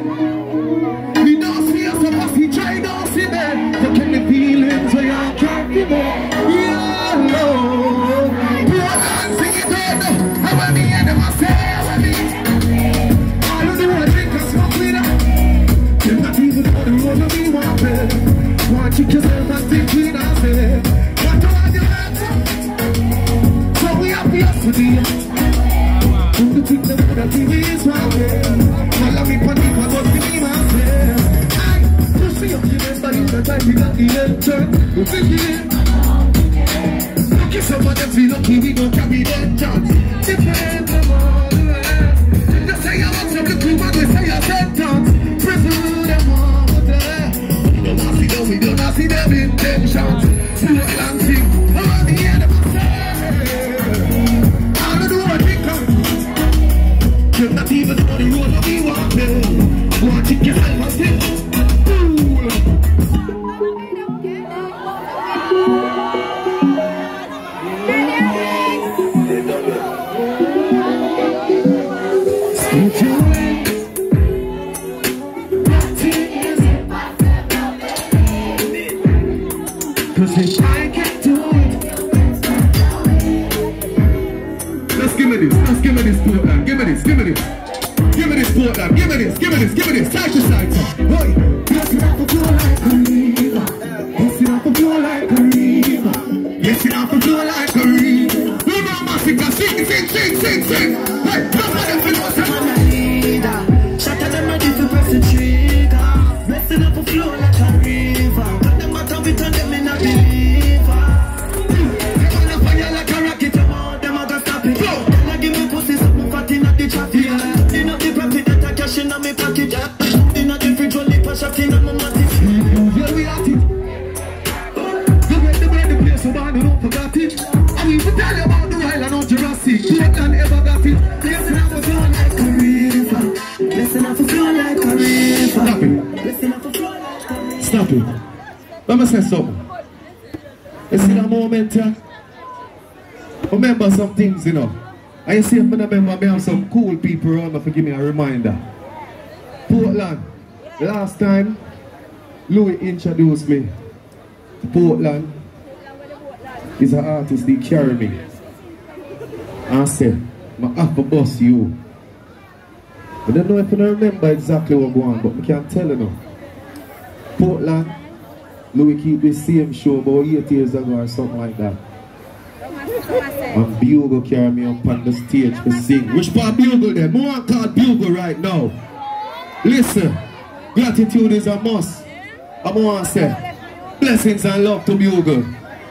We don't see us, so us, he try don't see me. But can the feelings where you can't be there? Yeah. Put on, sing it out. How about me and I say, of the road, drink and smoke with her. You're not even on the road want to. Want to kick yourself and think Mwen fik ye Mwen fik ye Mwen fik ye Mwen fik ye Give me this, give me this. Give me this Portland, give me this, give me this, give me this. Side to side, Let me say something. You see that moment here? Remember some things, you know. And you see, if I remember, me have some cool people around me for give me a reminder. Portland. Last time, Louie introduced me to Portland. He's an artist, he carry me. I said, I have bust you. I don't know if I remember exactly what going on, but I can't tell you now. Portland, Louie keep the same show about eight years ago or something like that. And Bugle carry me up on the stage to sing. Which part Bugle then? More called Bugle right now. Listen, gratitude is a must. I'm going to say, blessings and love to Bugle.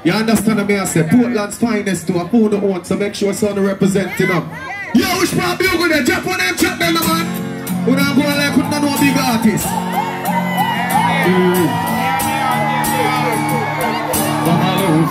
You understand what I say? Portland's finest. I pull the own, so make sure someone representing them. Yo, which part Bugle there? Jump on them, chat them, man. Who not going like who not know big artist? Them mm.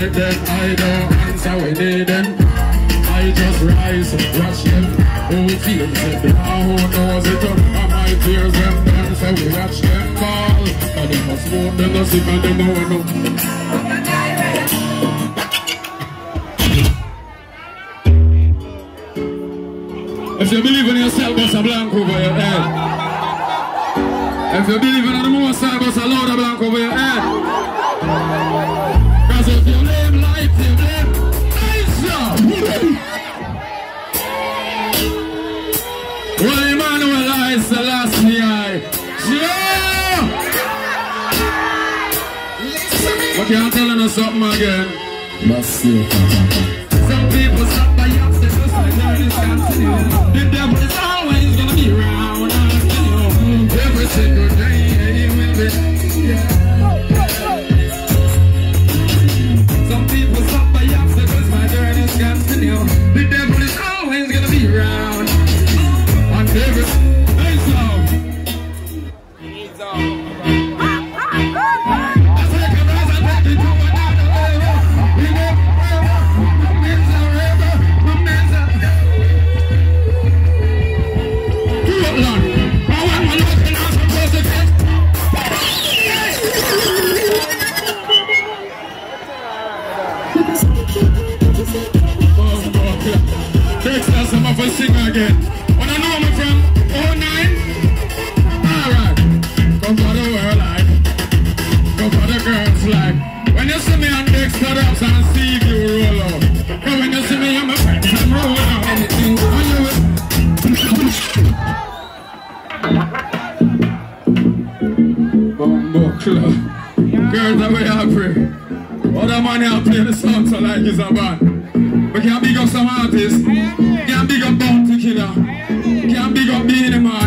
Alright then, I don't answer when they them. I just rise, them. Feels it, who knows it? And my tears them so we watch them fall. Them smoke, them sip, and them wanna. If you believe in yourself, bust a blank over your head. If you believe in the most bust a load of blank over your head. If you live life, I is the last year. Yeah! But can't tell us something again. Some people obstacles like. The devil is always gonna be around you. Every single day. Yeah. To again. Wanna know me from 09? Alright. Come for the world like. Come for the girls like. When you see me on Dexta Daps and Steve, you roll out. But when you see me, I'm a friend, I'm rolling out. Anything on you. Bumbo club. Girls are way happy. Other man here play the song so like it's a band. We can big up some artists. Can big up Bounty Killer. Can't big up Beenie Man.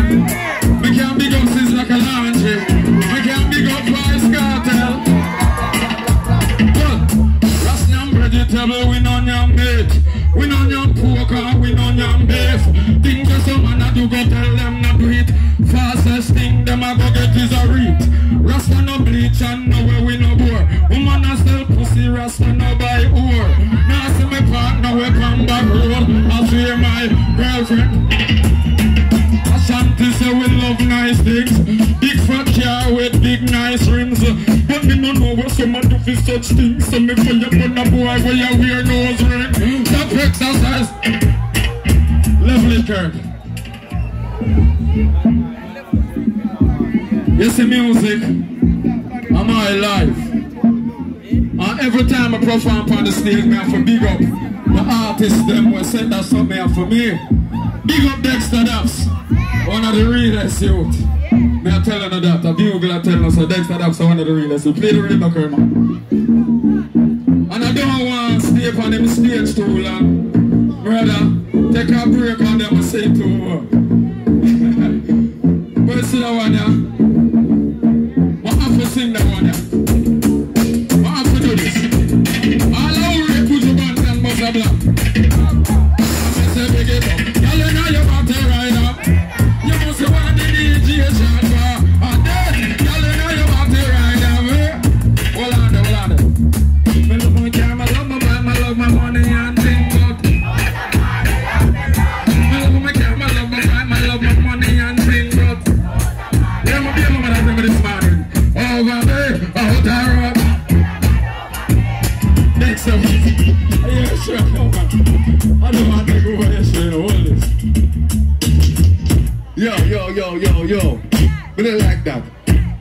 No. Woman a sell pussy, Rasta no buy whore. Now see me partner we come back road. I see my girlfriend. Ashanti say we love nice things Big fat car with big nice rims But me no know what some do for such things So me pull up on a boy where you wear nose ring Stop exercise Lovely Kirk You see music I'm my life every time I perform on the stage, have to big up the artists them will send us something for me. Big up Dexta Daps, one of the realest youth. Me are telling you that, a bugle are telling us that Dexta Daps are one of the realest. You play the rhythm, man. And I don't want to stay on them stage too long. Brother, take a break on them and say too much. Yo, yo, yo, yo, yo. Me don't like that.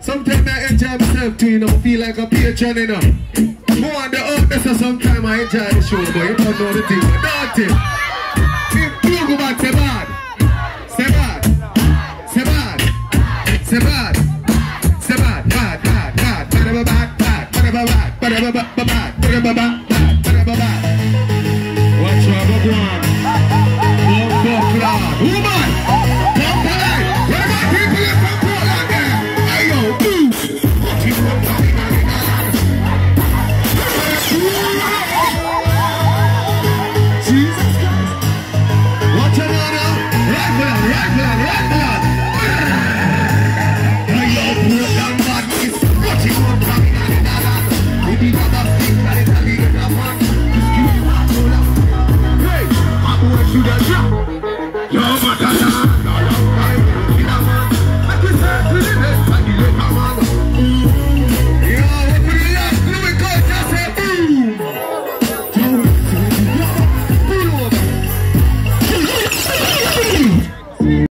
Sometimes I enjoy myself too, you know, feel like a patron, you know. More on the there, so sometimes I enjoy the show, but you don't know the thing, but don't it? If you go back, say bad. Say bad. Say bad. Say bad. Watch out, go on. Yo, Matana.